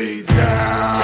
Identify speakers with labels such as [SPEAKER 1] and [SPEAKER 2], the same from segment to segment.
[SPEAKER 1] down.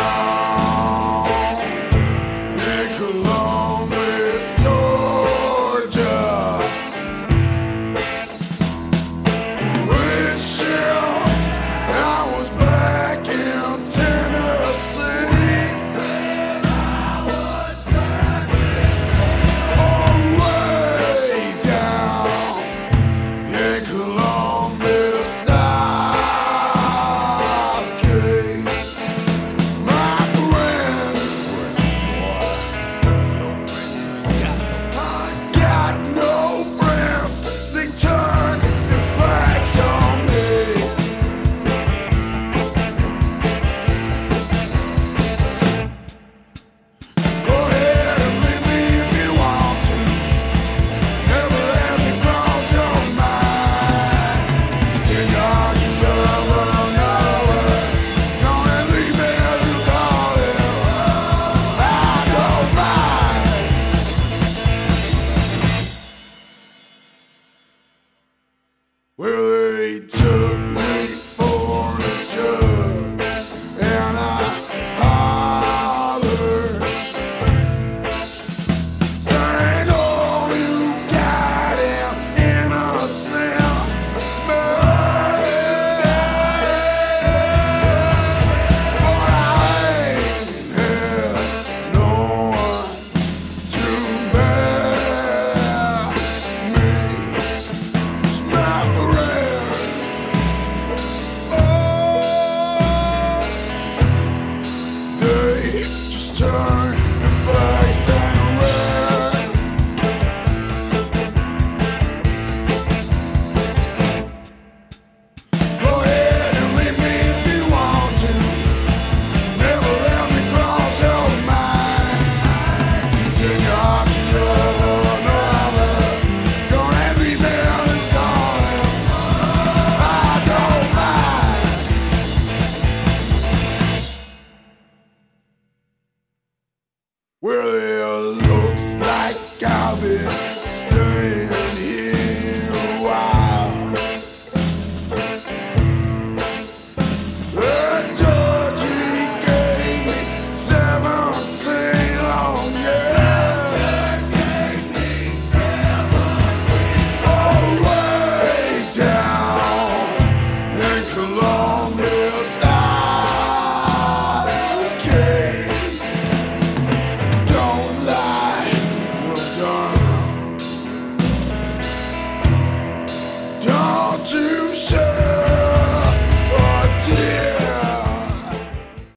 [SPEAKER 1] turn. Well, it looks like I'll be staying here a while. Judge, he gave me 17 long years. All way down in Columbus You